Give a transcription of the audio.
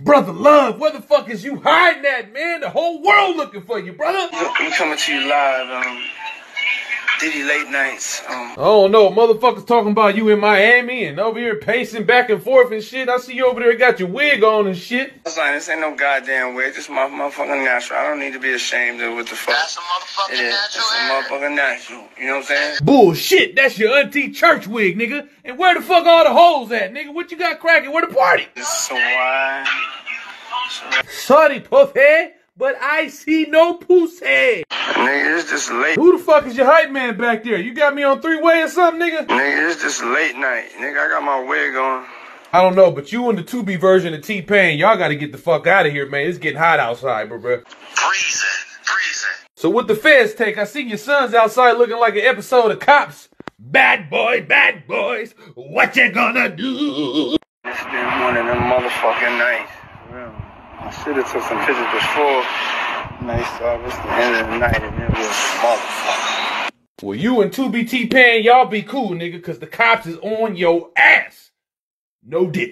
Brother Love, where the fuck is you hiding at, man? The whole world looking for you, brother. I'm coming to you live. Um, Diddy late nights. Um, I don't know. Motherfuckers talking about you in Miami and over here pacing back and forth and shit. I see you over there got your wig on and shit. I was like, this ain't no goddamn wig. This is my motherfucking natural. I don't need to be ashamed of what the fuck. That's a motherfucking it is. natural It's a hair. motherfucking natural. You know what I'm saying? Bullshit. That's your auntie church wig, nigga. And where the fuck all the holes at, nigga? What you got cracking? Where the party? This is so wide. Sorry, pussy, eh? but I see no pussy. Eh? Nigga, it's just late. Who the fuck is your hype man back there? You got me on three way or something, nigga? Nigga, it's just late night. Nigga, I got my wig on. I don't know, but you and the 2B version of T Pain, y'all gotta get the fuck out of here, man. It's getting hot outside, bro, bro. Freezing, freezing. So what the feds take? I see your sons outside looking like an episode of Cops. Bad boy, bad boys, what you gonna do? It's been one of them motherfucking nights. I should have took some pictures before. Nice stuff. It's the end of the night and it was motherfucker. Well, you and 2B T Pain, y'all be cool, nigga, cause the cops is on your ass. No dick.